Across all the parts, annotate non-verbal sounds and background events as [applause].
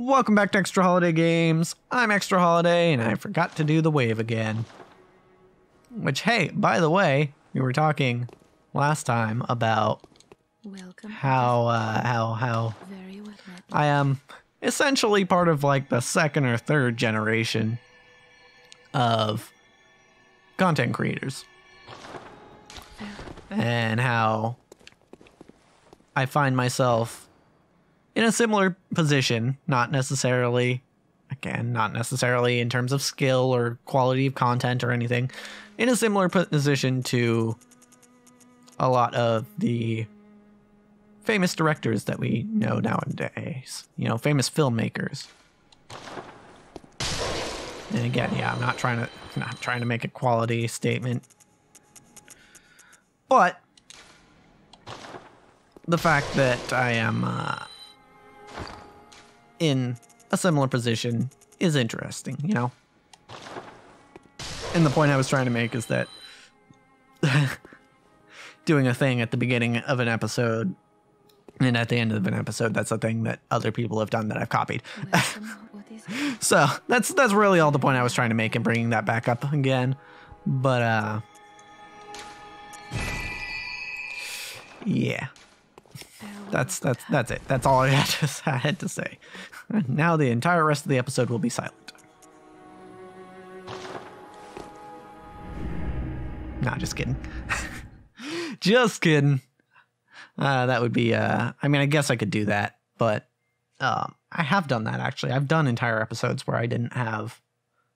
Welcome back to Extra Holiday Games. I'm Extra Holiday, and I forgot to do the wave again. Which, hey, by the way, we were talking last time about Welcome. how, uh, how, how well. I am essentially part of like the second or third generation of content creators. And how I find myself in a similar position, not necessarily, again, not necessarily in terms of skill or quality of content or anything, in a similar position to a lot of the famous directors that we know nowadays. You know, famous filmmakers. And again, yeah, I'm not trying to not trying to make a quality statement. But the fact that I am uh, in a similar position is interesting, you know. And the point I was trying to make is that [laughs] doing a thing at the beginning of an episode and at the end of an episode, that's a thing that other people have done that I've copied. [laughs] So that's that's really all the point I was trying to make in bringing that back up again. But uh, yeah. That's that's that's it. That's all I [laughs] had to I had to say. Now the entire rest of the episode will be silent. Nah, just kidding. [laughs] just kidding. Uh, that would be. Uh, I mean, I guess I could do that, but um, I have done that actually. I've done entire episodes where I didn't have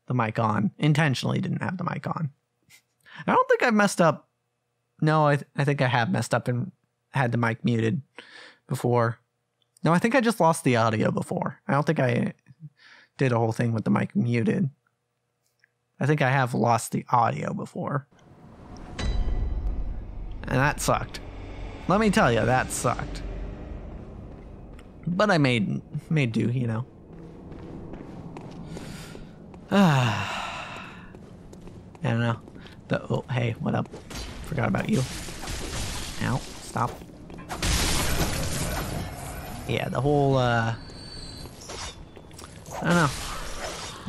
the mic on, intentionally didn't have the mic on. I don't think I've messed up. No, I, th- I think I have messed up and had the mic muted before. No, I think I just lost the audio before. I don't think I did a whole thing with the mic muted. I think I have lost the audio before. And that sucked. Let me tell you, that sucked. But I made made do, you know. Ah, [sighs] I don't know. The, oh, hey, what up? Forgot about you. Ow, stop. Yeah, the whole, uh... I don't know.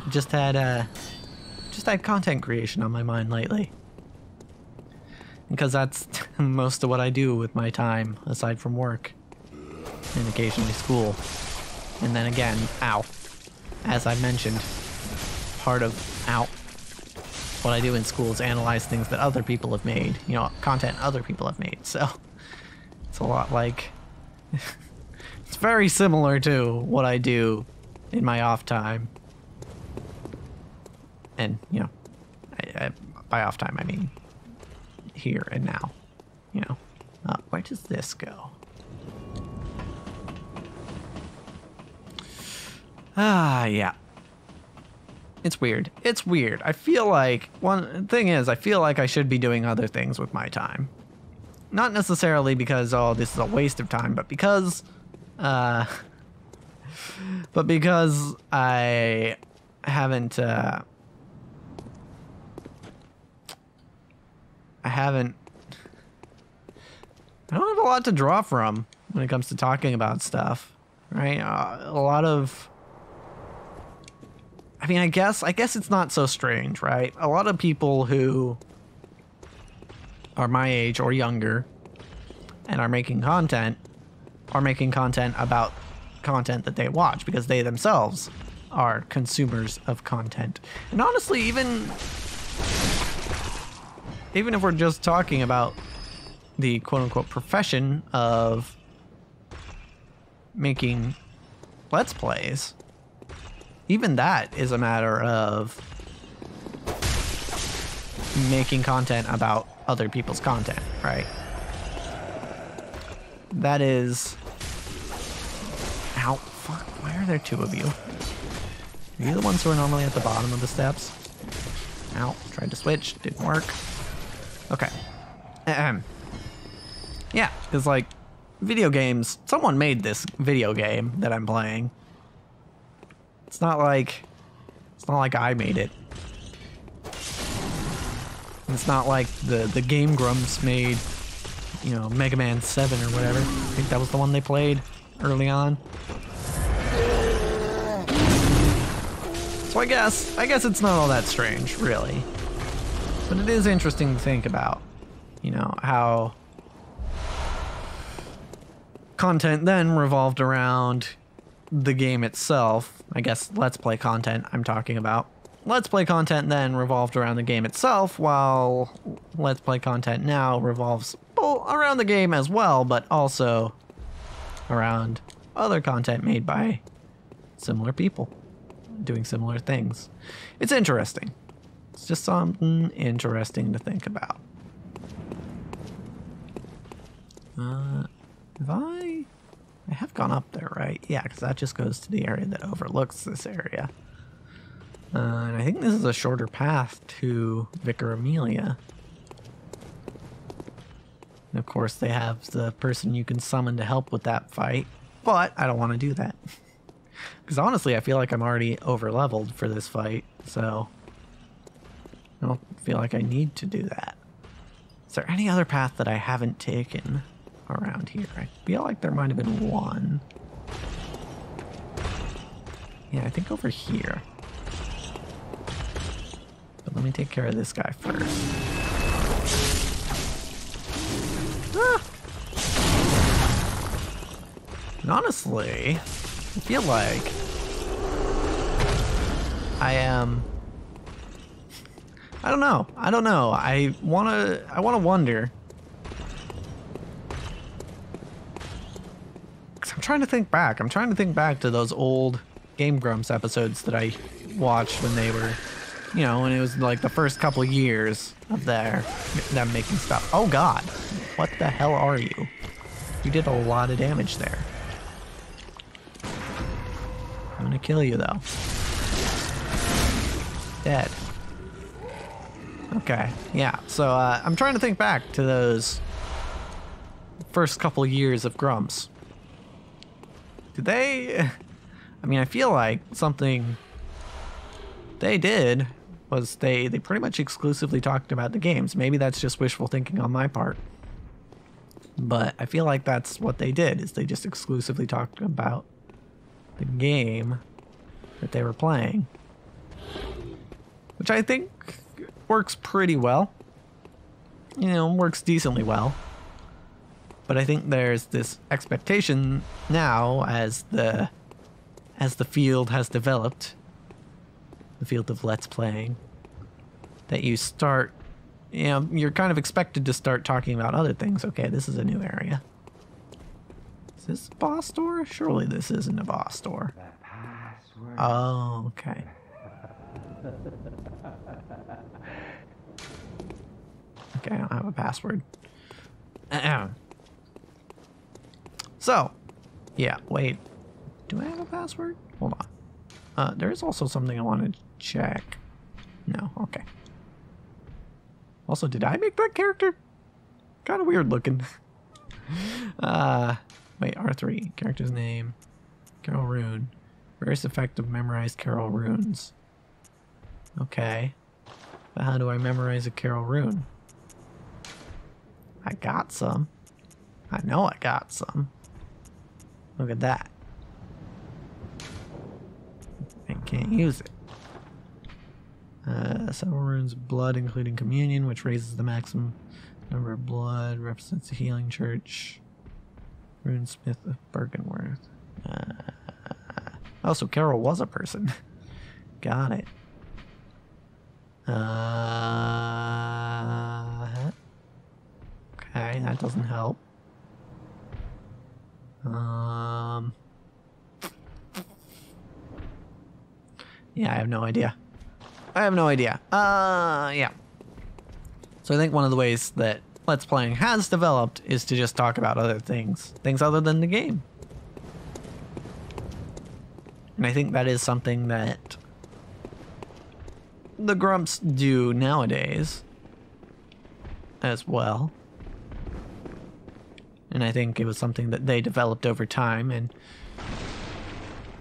Just had, uh... Just had content creation on my mind lately. Because that's [laughs] most of what I do with my time, aside from work and occasionally school. And then again, ow. As I mentioned, part of ow. What I do in school is analyze things that other people have made, you know, content other people have made. So it's a lot like it's very similar to what I do in my off time. And, you know, I, I, by off time I mean here and now. You know, uh, where does this go? Ah, yeah. It's weird. It's weird. I feel like one thing is, I feel like I should be doing other things with my time. Not necessarily because oh, this is a waste of time, but because uh [laughs] but because I haven't uh I haven't I don't have a lot to draw from when it comes to talking about stuff, right? Uh, a lot of I mean, I guess I guess it's not so strange, right? A lot of people who are my age or younger and are making content are making content about content that they watch because they themselves are consumers of content. And honestly, even even if we're just talking about the quote unquote profession of making let's plays, even that is a matter of making content about other people's content, right? That is. Ow, fuck, why are there two of you? Are you the ones who are normally at the bottom of the steps? Ow, tried to switch, didn't work. Okay. Ahem. Yeah, because, like, video games, someone made this video game that I'm playing. It's not like it's not like I made it. It's not like the the Game Grumps made, you know, Mega Man 7 or whatever. I think that was the one they played early on. So I guess, I guess it's not all that strange, really. But it is interesting to think about, you know, how content then revolved around the game itself. I guess Let's Play content I'm talking about. Let's Play content then revolved around the game itself, while Let's Play content now revolves well, around the game as well, but also around other content made by similar people doing similar things. It's interesting. It's just something interesting to think about. Uh, have I... I have gone up there, right? Yeah, because that just goes to the area that overlooks this area. Uh, and I think this is a shorter path to Vicar Amelia. And of course, they have the person you can summon to help with that fight, but I don't want to do that. [laughs] Because honestly, I feel like I'm already over leveled for this fight, so I don't feel like I need to do that. Is there any other path that I haven't taken around here? I feel like there might have been one. Yeah, I think over here. Let me take care of this guy first. Ah! And honestly, I feel like I am. I don't know. I don't know. I wanna. I wanna wonder. Cause I'm trying to think back. I'm trying to think back to those old Game Grumps episodes that I watched when they were, you know, when it was like the first couple years of their them making stuff. Oh God, what the hell are you? You did a lot of damage there. I'm gonna kill you though. Dead. Okay, yeah. So uh, I'm trying to think back to those first couple years of Grumps. Did they? [laughs] I mean, I feel like something they did was they they pretty much exclusively talked about the games. Maybe that's just wishful thinking on my part. But I feel like that's what they did is they just exclusively talked about the game that they were playing. Which I think works pretty well. You know, works decently well. But I think there's this expectation now as the as the field has developed, the field of let's playing, that you start you know, you're kind of expected to start talking about other things. Okay, this is a new area. Is this a boss door? Surely this isn't a boss door. Oh, okay. Okay, I don't have a password. [clears throat] so, yeah, wait. Do I have a password? Hold on. Uh, there is also something I wanted check. No, okay. Also, did I make that character? Kind of weird looking. [laughs] uh, wait, R3, character's name. Caryll Rune. Various effective memorized Caryll runes. Okay. But how do I memorize a Caryll rune? I got some. I know I got some. Look at that. I can't use it. Uh, several runes of blood, including communion, which raises the maximum number of blood, represents the healing church. Runesmith of Byrgenwerth. Uh, oh, so Caryll was a person. [laughs] Got it. Uh, okay, that doesn't help. Um, yeah, I have no idea. I have no idea. Uh, yeah. So I think one of the ways that Let's Playing has developed is to just talk about other things, things other than the game. And I think that is something that the Grumps do nowadays as well. And I think it was something that they developed over time and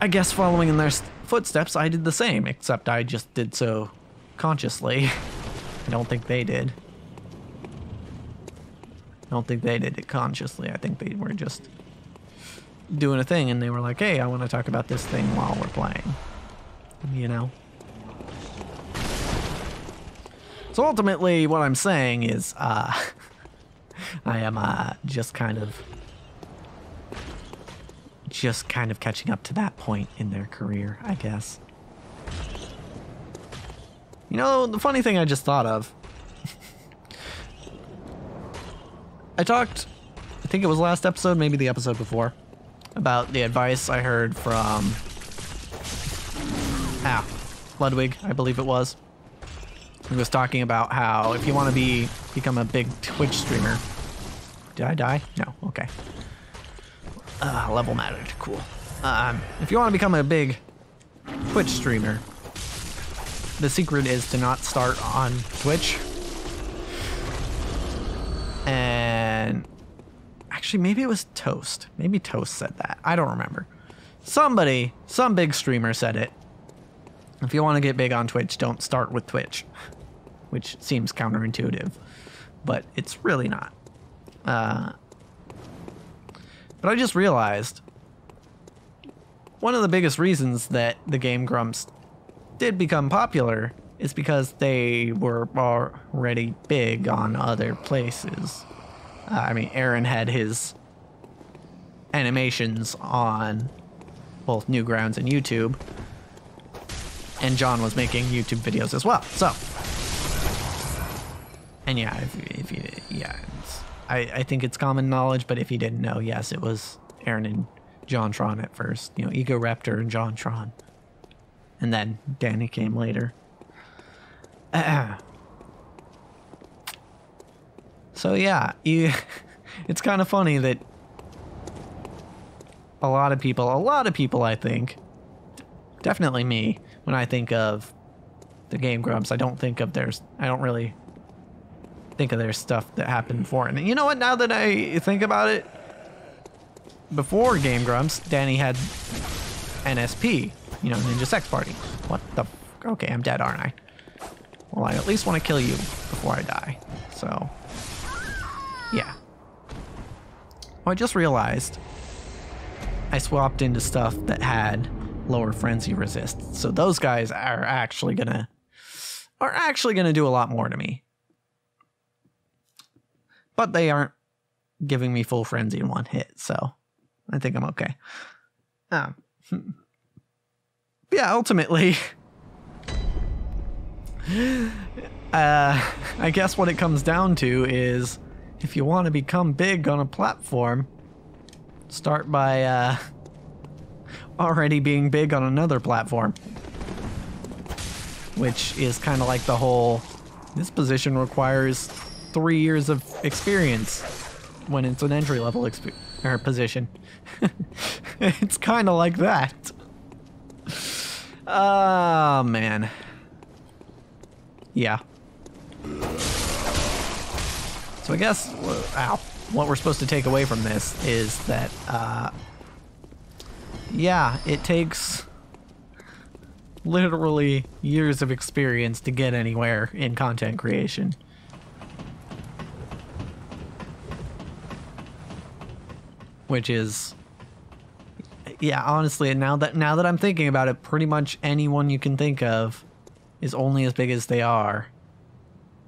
I guess following in their footsteps, I did the same, except I just did so consciously. I don't think they did. I don't think they did it consciously. I think they were just doing a thing and they were like, hey, I want to talk about this thing while we're playing. You know? So ultimately, what I'm saying is, uh, [laughs] I am uh, just kind of just kind of catching up to that point in their career, I guess. You know, the funny thing I just thought of. [laughs] I talked, I think it was last episode, maybe the episode before, about the advice I heard from, ah, Ludwig, I believe it was. He was talking about how if you want to be become a big Twitch streamer. Did I die? No. Okay. Uh, level mattered. Cool. Um, if you want to become a big Twitch streamer, the secret is to not start on Twitch. And actually, maybe it was Toast. Maybe Toast said that. I don't remember. Somebody, some big streamer said it. If you want to get big on Twitch, don't start with Twitch, [laughs] which seems counterintuitive, but it's really not. Uh, but I just realized one of the biggest reasons that the Game Grumps did become popular is because they were already big on other places. Uh, I mean, Arin had his animations on both Newgrounds and YouTube, and Jon was making YouTube videos as well. So, and yeah, if, if you, yeah, I, I think it's common knowledge, but if you didn't know, yes, it was Arin and JonTron at first. You know, Egoraptor and JonTron. And then Danny came later. [clears throat] so yeah, you, [laughs] it's kind of funny that a lot of people, a lot of people, I think, definitely me, when I think of the Game Grumps, I don't think of theirs. I don't really think of their stuff that happened before. And you know what? Now that I think about it, before Game Grumps, Danny had NSP, you know, Ninja Sex Party. What the? okay, I'm dead, aren't I? Well, I at least want to kill you before I die. So, yeah. Well, I just realized I swapped into stuff that had lower frenzy resist. So those guys are actually gonna are actually gonna do a lot more to me. But they aren't giving me full frenzy in one hit, so I think I'm okay. Um, yeah, ultimately, [laughs] uh, I guess what it comes down to is if you want to become big on a platform, start by uh, already being big on another platform. Which is kind of like the whole this position requires three years of experience when it's an entry level or position. [laughs] it's kind of like that. Oh, man. Yeah. So I guess, ow, what we're supposed to take away from this is that, uh, yeah, it takes literally years of experience to get anywhere in content creation. Which is yeah, honestly, now that now that I'm thinking about it, pretty much anyone you can think of is only as big as they are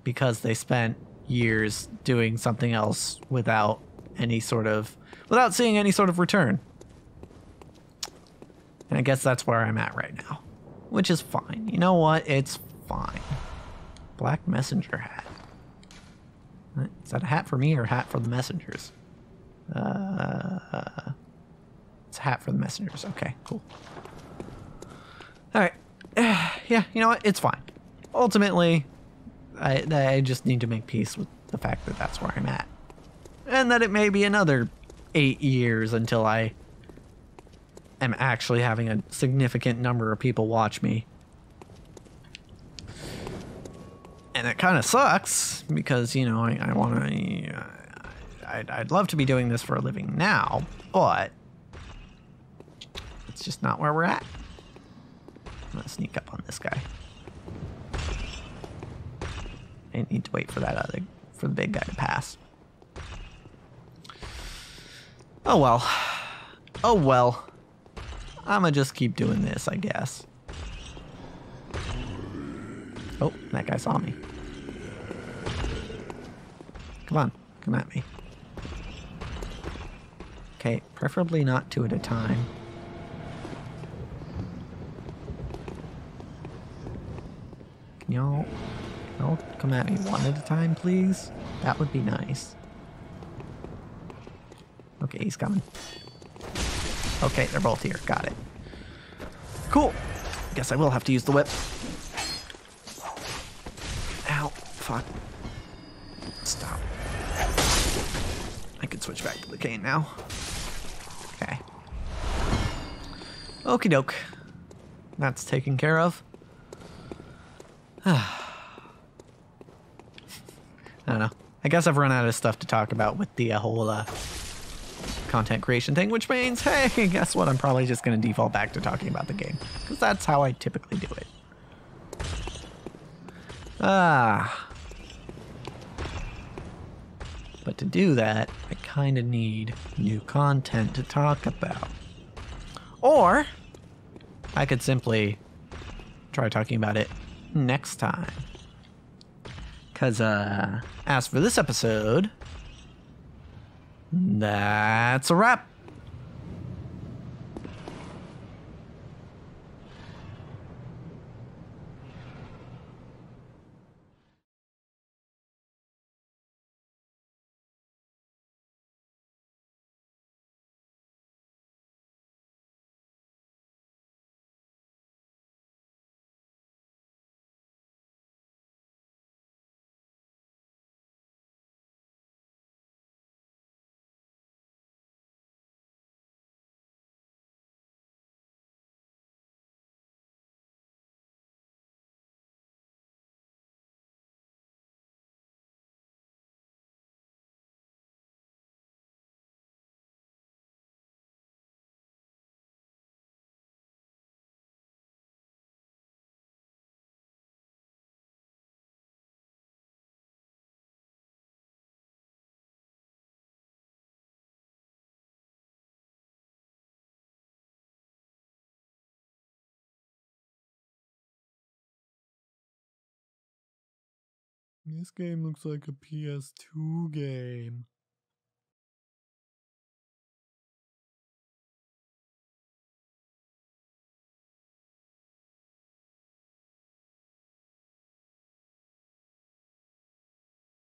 because they spent years doing something else without any sort of without seeing any sort of return. And I guess that's where I'm at right now, which is fine. You know what? It's fine. Black messenger hat. Is that a hat for me or a hat for the messengers? Uh, it's a hat for the messengers. Okay, cool. All right. [sighs] Yeah, you know what? It's fine. Ultimately, I, I just need to make peace with the fact that that's where I'm at. And that it may be another eight years until I am actually having a significant number of people watch me. And it kind of sucks because, you know, I, I want to. Uh, I'd, I'd love to be doing this for a living now, but it's just not where we're at. I'm gonna sneak up on this guy. I need to wait for that other, for the big guy to pass. Oh well. Oh well. I'ma just keep doing this, I guess. Oh, that guy saw me. Come on, come at me. Preferably not two at a time. Can y'all, y'all come at me one at a time, please? That would be nice. Okay, he's coming. Okay, they're both here. Got it. Cool. Guess I will have to use the whip. Ow. Fuck. Stop. I can switch back to the cane now. Okie doke. That's taken care of. [sighs] I don't know. I guess I've run out of stuff to talk about with the uh, whole uh, content creation thing, which means, [laughs] hey, guess what? I'm probably just going to default back to talking about the game. Because that's how I typically do it. Ah. But to do that, I kind of need new content to talk about. Or, I could simply try talking about it next time. Because, uh, as for this episode, that's a wrap. This game looks like a PS2 game.